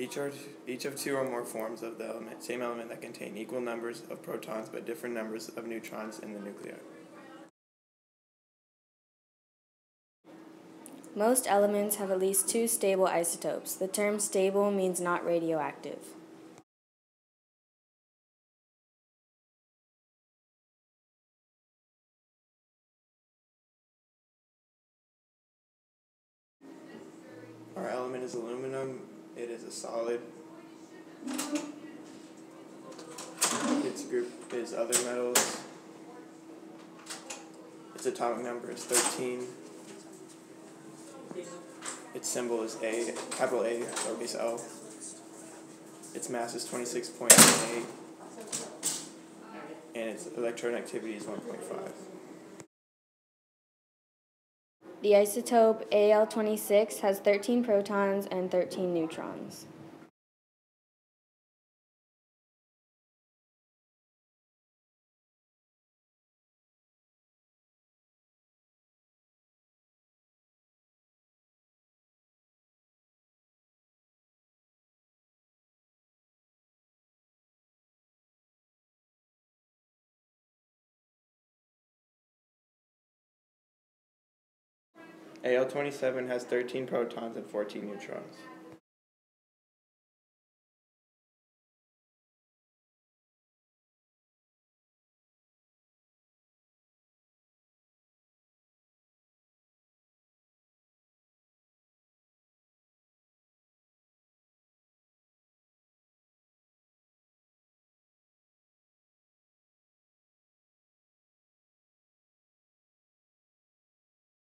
Each, are, each of two or more forms of the element, same element that contain equal numbers of protons but different numbers of neutrons in the nuclei. Most elements have at least two stable isotopes. The term stable means not radioactive. Our element is aluminum. It is a solid. Its group is other metals. Its atomic number is 13. Its symbol is A, capital A, lowercase l. Its mass is 26.8. And its electron activity is 1.5. The isotope Al26 has 13 protons and 13 neutrons. Al27 has 13 protons and 14 neutrons.